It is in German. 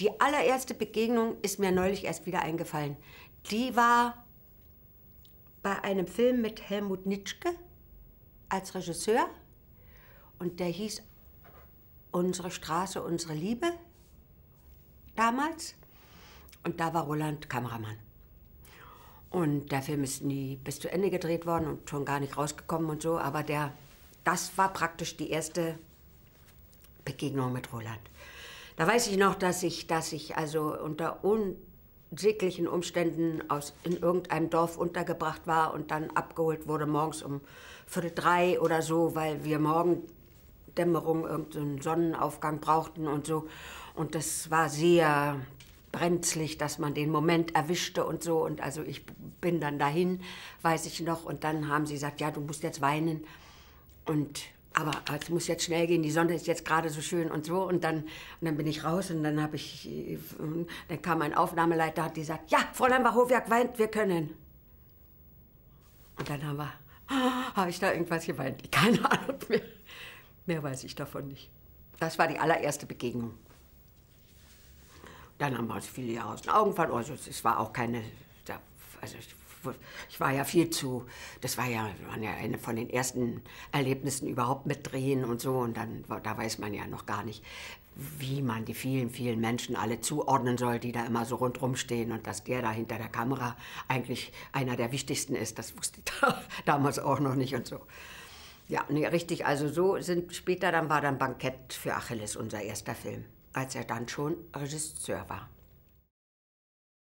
Die allererste Begegnung ist mir neulich erst wieder eingefallen. Die war bei einem Film mit Helmut Nitschke als Regisseur. Und der hieß Unsere Straße, unsere Liebe damals. Und da war Roland Kameramann. Und der Film ist nie bis zu Ende gedreht worden und schon gar nicht rausgekommen und so. Aber der, das war praktisch die erste Begegnung mit Roland. Da weiß ich noch, dass ich, dass ich also unter unsäglichen Umständen aus, in irgendeinem Dorf untergebracht war und dann abgeholt wurde morgens um Viertel drei oder so, weil wir Morgendämmerung irgendeinen Sonnenaufgang brauchten und so. Und das war sehr brenzlig, dass man den Moment erwischte und so. Und also ich bin dann dahin, weiß ich noch. Und dann haben sie gesagt, ja, du musst jetzt weinen. Und aber es muss jetzt schnell gehen, die Sonne ist jetzt gerade so schön und so. Und dann, und dann bin ich raus und dann habe ich, dann kam ein Aufnahmeleiter, hat gesagt, ja, Fräulein Bachhofiak weint, wir können. Und dann haben wir, habe ich da irgendwas geweint? Keine Ahnung mehr. Mehr weiß ich davon nicht. Das war die allererste Begegnung. Dann haben wir uns viele Jahre aus den Augen verloren. Also es war auch keine, also ich, war ja viel zu, das war ja, waren ja eine von den ersten Erlebnissen überhaupt mit Drehen und so. Und dann, da weiß man ja noch gar nicht, wie man die vielen, vielen Menschen alle zuordnen soll, die da immer so rundherum stehen. Und dass der da hinter der Kamera eigentlich einer der wichtigsten ist, das wusste ich da, damals auch noch nicht und so. Ja, nee, richtig, also so sind später, dann war dann Bankett für Achilles unser erster Film als er dann schon Regisseur war.